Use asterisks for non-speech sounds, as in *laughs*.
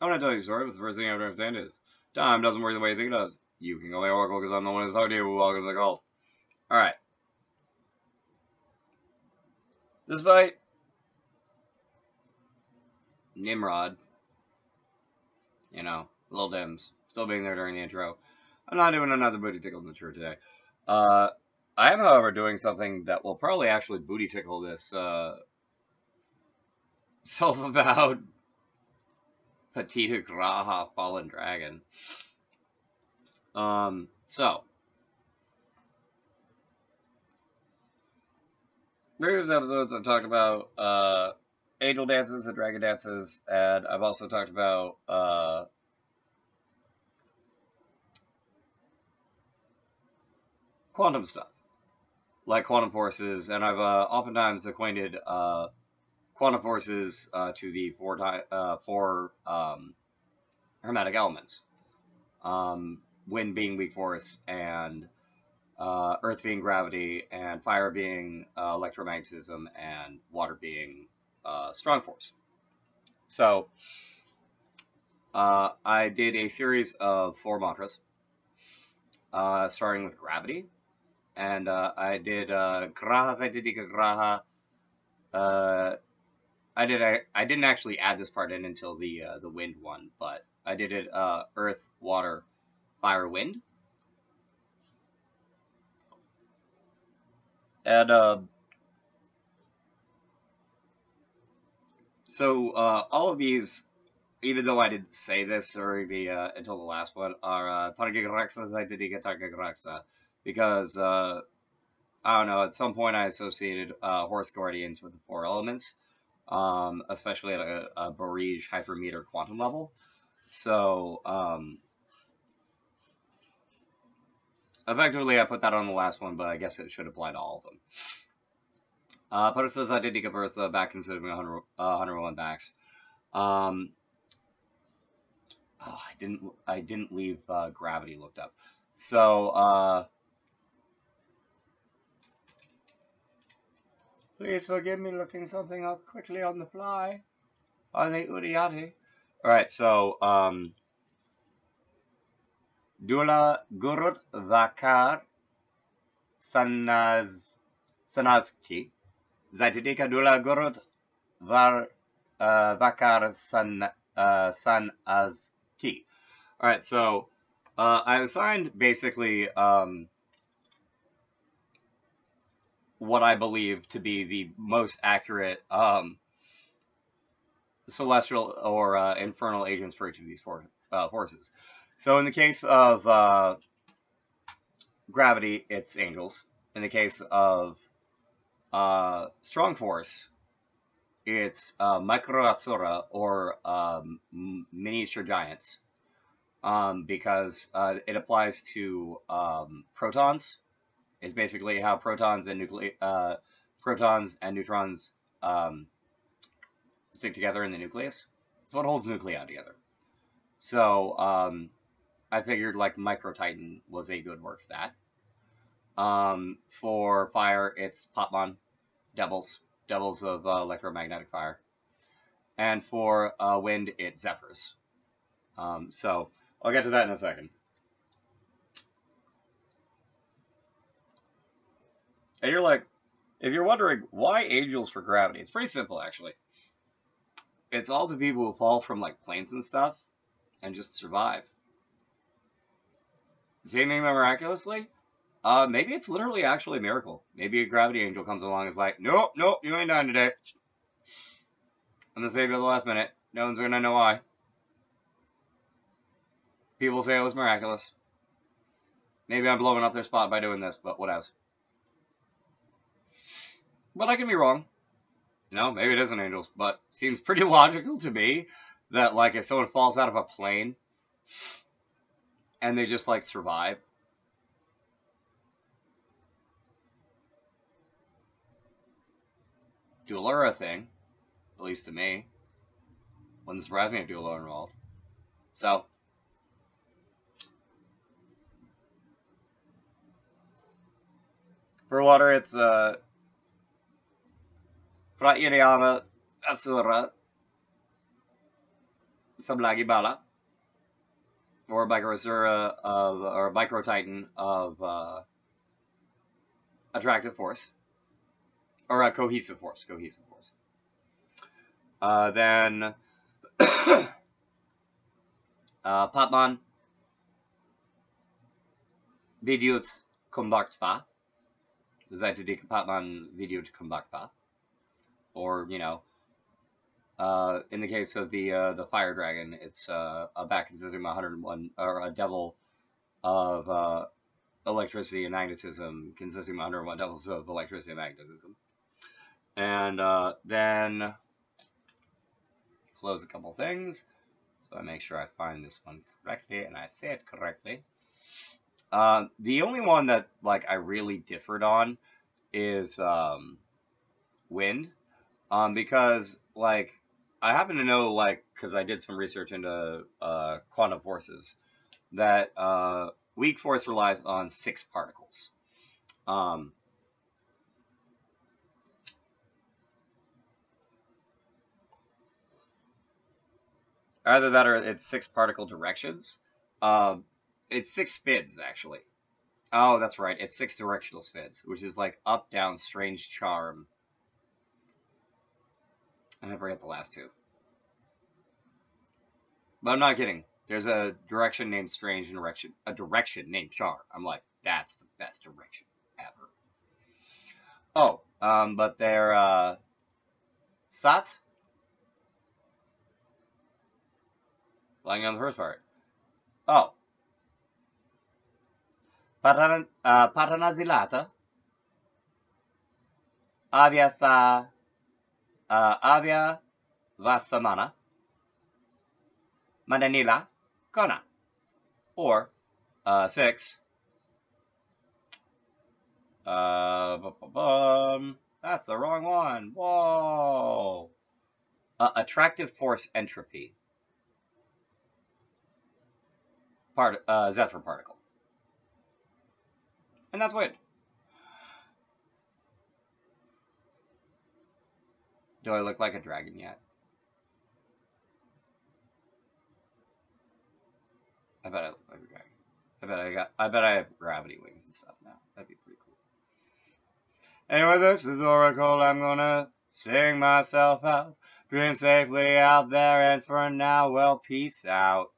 I'm gonna tell you a story, but the first thing I have to understand is time doesn't work the way you think it does. You can only oracle because I'm the one who's talking to you. Welcome to the cult. Alright. This fight, Nimrod, you know, little dims, still being there during the intro. I'm not doing another booty tickle in the tour today. Uh, I am, however, doing something that will probably actually booty tickle this uh, *laughs* self-avowed Petita Graha Fallen Dragon. Um, so, previous episodes I've talked about uh, angel dances and dragon dances, and I've also talked about uh, quantum stuff, like quantum forces, and I've uh, oftentimes acquainted uh, quantum forces uh, to the four, uh, four um, hermetic elements. Um, wind being weak force, and uh, earth being gravity, and fire being uh, electromagnetism, and water being uh, strong force. So, uh, I did a series of four mantras, starting with gravity, and I did Graha Saitidika Graha. I did. I, I didn't actually add this part in until the the wind one, but I did it earth, water, fire, wind. And uh, so uh, all of these, even though I didn't say this or maybe uh, until the last one, are uh, because uh, I don't know. At some point, I associated uh, Horse Guardians with the four elements, um, especially at a, a hypermeter quantum level. So um, effectively, I put that on the last one, but I guess it should apply to all of them. Uh, Potter says I did Versa back considering 100, uh, 101 backs. Um, oh, I didn't. I didn't leave uh, gravity looked up. So, uh, please forgive me looking something up quickly on the fly on the Uriyati. All right, so um, Dula Gurut Vakar Sanaz Sanazki. Zaitidika Dula Gurut Var uh, Vakar San uh, Sanazki. All right, so uh, I assigned basically um, what I believe to be the most accurate um, celestial or uh, infernal agents for each of these four, uh, forces. So in the case of uh, gravity, it's angels. In the case of uh, strong force, it's uh, or um, miniature giants. Um, because uh, it applies to um, protons. It's basically how protons and nucle uh, protons and neutrons um, stick together in the nucleus. It's what holds nuclei together. So um, I figured like Micro Titan was a good word for that. Um, for fire, it's Potmon, Devils, Devils of uh, electromagnetic fire. And for uh, wind, it's Zephyrs. Um, so I'll get to that in a second. And you're like, if you're wondering why angels for gravity, it's pretty simple actually. It's all the people who fall from like planes and stuff and just survive. Saving miraculously? Uh, maybe it's literally actually a miracle. Maybe a gravity angel comes along and is like, nope, nope, you ain't dying today. I'm gonna save you at the last minute. No one's gonna know why. People say it was miraculous. Maybe I'm blowing up their spot by doing this, but what else? But I can be wrong. You know, maybe it isn't angels, but seems pretty *laughs* logical to me that, like, if someone falls out of a plane and they just like survive. Do a Lura thing, at least to me. Wouldn't surprise me if do a Lura involved. So, for water, it's uh, Pratyayama Asura Sablagi Bala, or Microsura of, or Micro Titan of uh, Attractive Force, or a Cohesive Force, Cohesive Force. Uh, then *coughs* uh, Patman, Vidyut Kombaktva, Zaitadik Patman Vidyut Kombaktva, or, you know, uh, in the case of the uh, the fire dragon, it's uh, a back consisting of 101 or a devil of uh, electricity and magnetism, consisting of 101 devils of electricity and magnetism. And uh, then close a couple things, so I make sure I find this one correctly and I say it correctly. Uh, the only one that like I really differed on is um, wind, um, because like I happen to know, like, because I did some research into uh, quantum forces, that uh, weak force relies on six particles. Um, either that or it's six particle directions. Um, it's six spins, actually. Oh, that's right. It's six directional spins, which is like up, down, strange charm, I forget the last two. But I'm not kidding. There's a direction named Strange and direction a direction named Char. I'm like, that's the best direction ever. Oh, um, but they're uh Sat. Lying on the first part. Oh. Patan uh, Patanazilata. Aviasta uh, Avia Vasamana, Mananila Kona, or uh, six. Uh, that's the wrong one. Whoa. Uh, attractive force entropy. Part uh, Zephyr particle. And that's wind. Do I look like a dragon yet? I bet I look like a dragon. I bet I got. I bet I have gravity wings and stuff now. That'd be pretty cool. Anyway, this is Oracle. I'm gonna sing myself out. Dream safely out there, and for now, well, peace out.